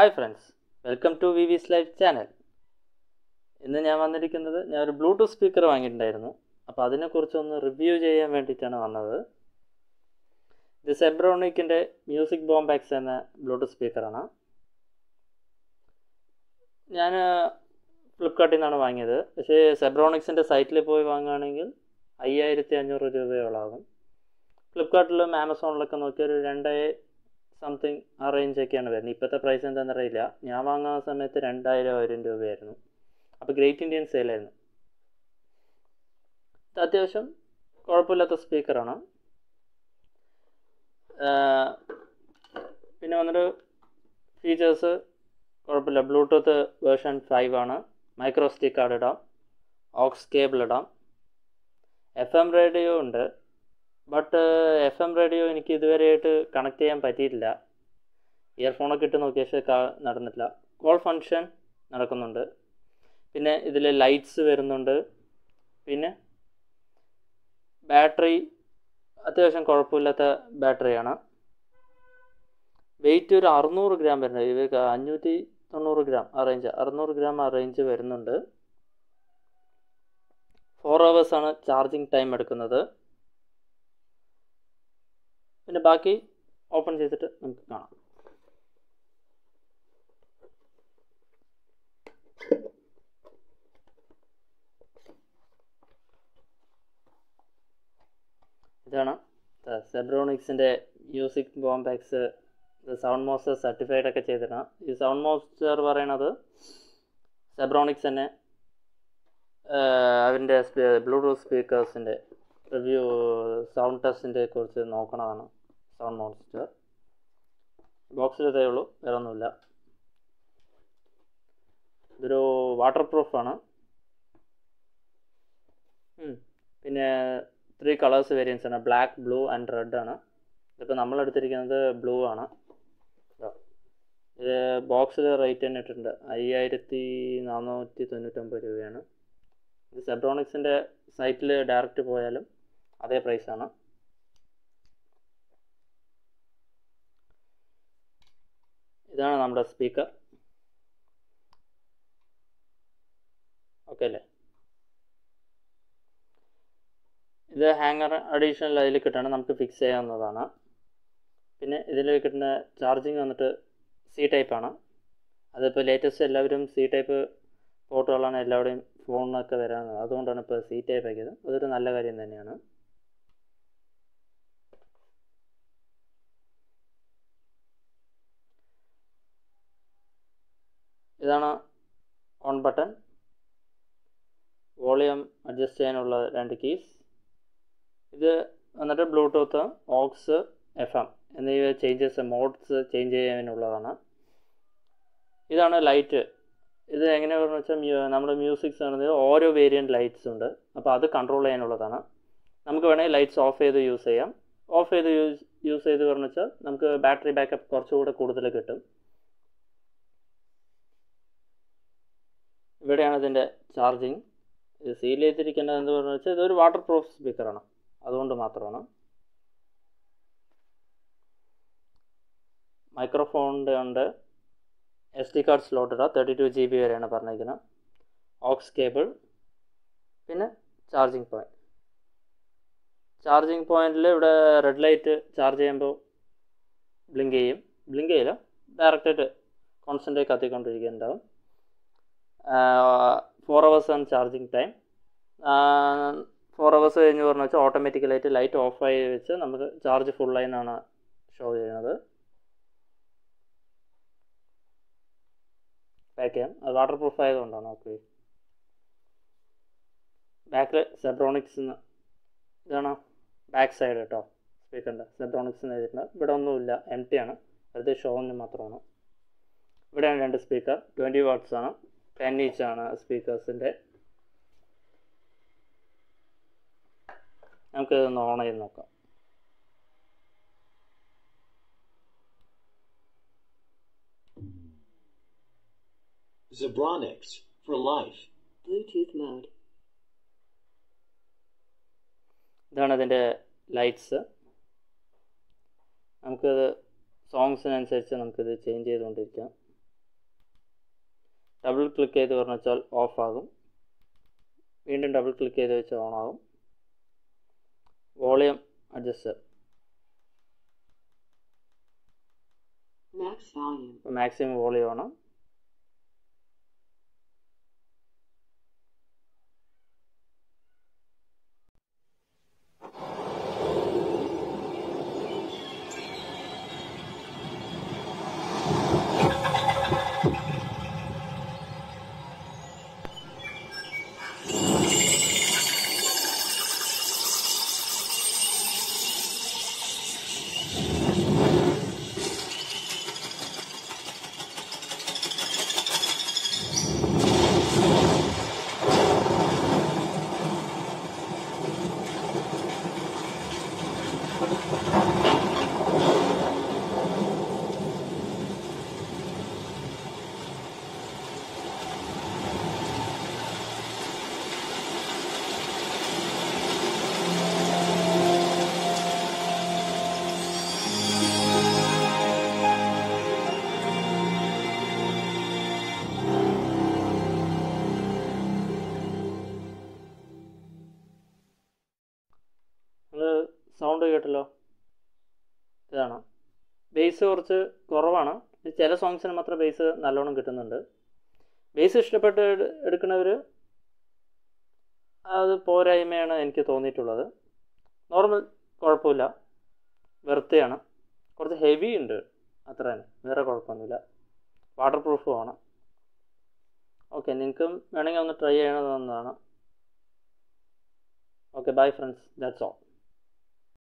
Hi friends welcome to V wiz life channel ഇന്ന് ഞാൻ വന്നിരിക്കുന്നത് ഞാൻ ഒരു ബ്ലൂടൂത്ത് സ്പീക്കർ വാങ്ങിയിട്ടുണ്ടായിരുന്നു. അപ്പോൾ അതിനെക്കുറിച്ചൊന്ന് റിവ്യൂ ചെയ്യാൻ വേണ്ടിയിട്ടാണ് വന്നത്. ഇത് സെബ്രോണിക്കിന്റെ മ്യൂസിക് ബോംബാക്സ് എന്ന ബ്ലൂടൂത്ത് സ്പീക്കറാണ് ഞാൻ ഫ്ലിപ്കാർട്ടിൽ നിന്നാണ് വാങ്ങിയത്. പക്ഷേ സെബ്രോണിക്സിന്റെ സൈറ്റിൽ പോയി വാങ്ങുകയാണെങ്കിൽ അയ്യായിരത്തി അഞ്ഞൂറ് രൂപയോളാകും ഫ്ലിപ്കാർട്ടിലും ആമസോണിലൊക്കെ നോക്കിയാൽ ഒരു രണ്ട് സംതിങ് ആ റേഞ്ചൊക്കെയാണ് വരുന്നത്. ഇപ്പോഴത്തെ പ്രൈസ് എന്താണെന്ന് അറിയില്ല. ഞാൻ വാങ്ങുന്ന സമയത്ത് രണ്ടായിരം ആയിരം രൂപയായിരുന്നു അപ്പോൾ ഗ്രേറ്റ് ഇന്ത്യൻ സെയിലായിരുന്നു ഇത് അത്യാവശ്യം കുഴപ്പമില്ലാത്ത സ്പീക്കറാണ് പിന്നെ വന്നിട്ട് ഫീച്ചേഴ്സ് കുഴപ്പമില്ല. ബ്ലൂടൂത്ത് വേർഷൻ ഫൈവ് ആണ്. മൈക്രോ സ്റ്റിക്ക് കാർഡ് ഇടാം. ഓക്സ് കേബിൾ ഇടാം. എഫ് എം റേഡിയോ ഉണ്ട്. ബട്ട് എഫ് എം റേഡിയോ എനിക്ക് ഇതുവരെയായിട്ട് കണക്ട് ചെയ്യാൻ പറ്റിയിട്ടില്ല. ഇയർഫോണൊക്കെ ഇട്ട് നോക്കിയ പക്ഷേ നടന്നിട്ടില്ല. കോൾ ഫങ്ഷൻ നടക്കുന്നുണ്ട്. പിന്നെ ഇതിൽ ലൈറ്റ്സ് വരുന്നുണ്ട്. പിന്നെ ബാറ്ററി അത്യാവശ്യം കുഴപ്പമില്ലാത്ത ബാറ്ററിയാണ് വെയിറ്റ് ഒരു അറുന്നൂറ് ഗ്രാം വരുന്നത് ഇവ അഞ്ഞൂറ്റി തൊണ്ണൂറ് ഗ്രാം ആ റേഞ്ച് അറുന്നൂറ് ഗ്രാം ആ റേഞ്ച് വരുന്നുണ്ട്. ഫോർ ഹവേഴ്സാണ് ചാർജിങ് ടൈം എടുക്കുന്നത്. പിന്നെ ബാക്കി ഓപ്പൺ ചെയ്തിട്ട് നമുക്ക് കാണാം. ഇതാണ് സെബ്രോണിക്സിന്റെ music bomb x sound monster certified ഒക്കെ ചെയ്തിട്ടാണ് ഈ സൗണ്ട് മോസ്റ്റർ പറയണത് സെബ്രോണിക്സ് തന്നെ അതിന്റെ ബ്ലൂടൂത്ത് സ്പീക്കേഴ്സിന്റെ റിവ്യൂ സൗണ്ട് ടെസ്റ്റിന്റെ കുറിച്ച് നോക്കണതാണ്. സൗണ്ട് മോൺസ്റ്റർ ബോക്സിൽ ഇതേ ഉള്ളൂ വേറെ ഒന്നുമില്ല. ഇതൊരു വാട്ടർ പ്രൂഫാണ് പിന്നെ ത്രീ കളേഴ്സ് വേരിയൻസ് ആണ്. ബ്ലാക്ക് ബ്ലൂ ആൻഡ് റെഡ് ആണ്. ഇതിപ്പോൾ നമ്മൾ എടുത്തിരിക്കുന്നത് ബ്ലൂ ആണ്. ഇത് ബോക്സിൽ റേറ്റ് തന്നെ ഇട്ടിട്ടുണ്ട്. അയ്യായിരത്തി നാനൂറ്റി തൊണ്ണൂറ്റൊമ്പത് രൂപയാണ് ഇത് സെബ്രോണിക്സിന്റെ സൈറ്റിൽ ഡയറക്റ്റ് പോയാലും അതേ ആണ്. ഇതാണ് നമ്മുടെ സ്പീക്കർ ഓക്കെ അല്ലേ? ഇത് ഹാങ്ങർ അഡീഷണൽ അതിൽ കിട്ടാണ് നമുക്ക് ഫിക്സ് ചെയ്യാവുന്നതാണ്. പിന്നെ ഇതിൽ കിട്ടുന്ന ചാർജിങ് വന്നിട്ട് സി ടൈപ്പാണ് അതിപ്പോൾ ലേറ്റസ്റ്റ് എല്ലാവരും സി ടൈപ്പ് ഫോട്ടോകളാണ് എല്ലാവരുടെയും ഫോണിനൊക്കെ വരാൻ അതുകൊണ്ടാണ് ഇപ്പോൾ സി ടൈപ്പ് ആക്കിയത്. അതൊരു നല്ല കാര്യം തന്നെയാണ്. ഇതാണ് ഓൺ ബട്ടൺ വോളിയം അഡ്ജസ്റ്റ് ചെയ്യാനുള്ള രണ്ട് കീസ് ഇത് വന്നിട്ട് ബ്ലൂടൂത്ത് ഓക്സ് എഫ് എം എന്നിവ ചേഞ്ചസ് മോഡ്സ് ചേഞ്ച് ചെയ്യാനുള്ളതാണ്. ഇതാണ് ലൈറ്റ് ഇത് എങ്ങനെയാണെന്ന് വെച്ചാൽ നമ്മുടെ മ്യൂസിക്സ് ആണെങ്കിൽ ഓരോ വേരിയന്റ് ലൈറ്റ്സ് ഉണ്ട്. അപ്പോൾ അത് കൺട്രോൾ ചെയ്യാനുള്ളതാണ്. നമുക്ക് വേണമെങ്കിൽ ലൈറ്റ്സ് ഓഫ് ചെയ്ത് യൂസ് ചെയ്യാം. ഓഫ് ചെയ്ത് യൂസ് യൂസ് ചെയ്ത് പറഞ്ഞു വെച്ചാൽ നമുക്ക് ബാറ്ററി ബാക്കപ്പ് കുറച്ചുകൂടെ കൂടുതൽ കിട്ടും. ഇവിടെയാണ് ഇതിന്റെ ചാർജിങ്. ഇത് സീൽ ചെയ്തിരിക്കേണ്ടത് എന്ന് പറഞ്ഞു വെച്ചാൽ ഇതൊരു വാട്ടർ പ്രൂഫ് സ്പീക്കറാണ് അതുകൊണ്ട് മാത്രമാണ്. മൈക്രോഫോണിന്റെ ഉണ്ട്. എസ് ഡി കാർഡ് സ്ലോട്ട് ഇടാം. തേർട്ടി ടു ജി ബി വരെയാണ് പറഞ്ഞിരിക്കുന്നത്. ഓക്സ് കേബിൾ പിന്നെ ചാർജിങ് പോയിന്റ് ചാർജിങ് പോയിന്റിൽ ഇവിടെ റെഡ് ലൈറ്റ് ചാർജ് ചെയ്യുമ്പോൾ ബ്ലിങ്ക് ചെയ്യും. ബ്ലിങ്ക് ചെയ്യില്ല ഡയറക്റ്റായിട്ട് കോൺസ്റ്റന്റായി കത്തിക്കൊണ്ടിരിക്കുന്നുണ്ടാവും ഫോർ അവേഴ്സ് ആണ് ചാർജിങ് ടൈം ഫോർ അവേഴ്സ് കഴിഞ്ഞ് പറഞ്ഞു വെച്ചാൽ ഓട്ടോമാറ്റിക്കലായിട്ട് ലൈറ്റ് ഓഫ് ആയി വെച്ച് നമുക്ക് ചാർജ് ഫുള്ളായി എന്നാണ് ഷോ ചെയ്യുന്നത്. പാക്ക് ചെയ്യാം അത് വാട്ടർ പ്രൂഫ് ആയതുകൊണ്ടാണ് ഓക്കെ ബാക്കിൽ സെബ്രോണിക്സ് ഇതാണ്? ബാക്ക് സൈഡ് കേട്ടോ സ്പീക്കറിന്റെ സെബ്രോണിക്സ് എന്ന് എഴുതിയിട്ടുണ്ട്. ഇവിടെ ഒന്നുമില്ല എം ടി ആണ്. വെറുതെ ഷോന്ന് മാത്രമാണ്. ഇവിടെയാണ് രണ്ട് സ്പീക്കർ ട്വന്റി വാട്ട്സ് ആണ്. ടെൻ ആണ് സ്പീക്കേഴ്സിന്റെ നമുക്ക് ഇതൊന്ന് ഓൺ ചെയ്ത് നോക്കാം Zebronics for life. Bluetooth mode. ഇതാണ് അതിന്റെ ലൈറ്റ്സ് നമുക്കത് സോങ്സിനനുസരിച്ച് നമുക്കിത് ചേഞ്ച് ചെയ്തുകൊണ്ടിരിക്കാം ഡബിൾ ക്ലിക്ക് ചെയ്ത് പറഞ്ഞു വെച്ചാൽ ഓഫ് ആകും. വീണ്ടും ഡബിൾ ക്ലിക്ക് ചെയ്ത് വെച്ചാൽ ഓൺ ആകും. Volume adjuster. മാക്സിമം വോളിയം ആണ്. സൗണ്ട് കേട്ടല്ലോ? ഇതാണ്. ബേസ് കുറച്ച് കുറവാണ്. ചില സോങ്സിന് മാത്രം ബേസ് നല്ലോണം കിട്ടുന്നുണ്ട്. ബേസ് ഇഷ്ടപ്പെട്ട് എടു- എടുക്കുന്നവർ അത് പോരായ്മയാണ് എനിക്ക് തോന്നിയിട്ടുള്ളത്. നോർമൽ കുഴപ്പമില്ല. വെറുതെയാണ് കുറച്ച് ഹെവി ഉണ്ട് അത്ര. തന്നെ വേറെ കുഴപ്പമൊന്നുമില്ല. വാട്ടർ പ്രൂഫും ആണ്. ഓക്കെ നിങ്ങൾക്കും വേണമെങ്കിൽ ഒന്ന് ട്രൈ ചെയ്യണമെന്നാണ് okay bye friends that's all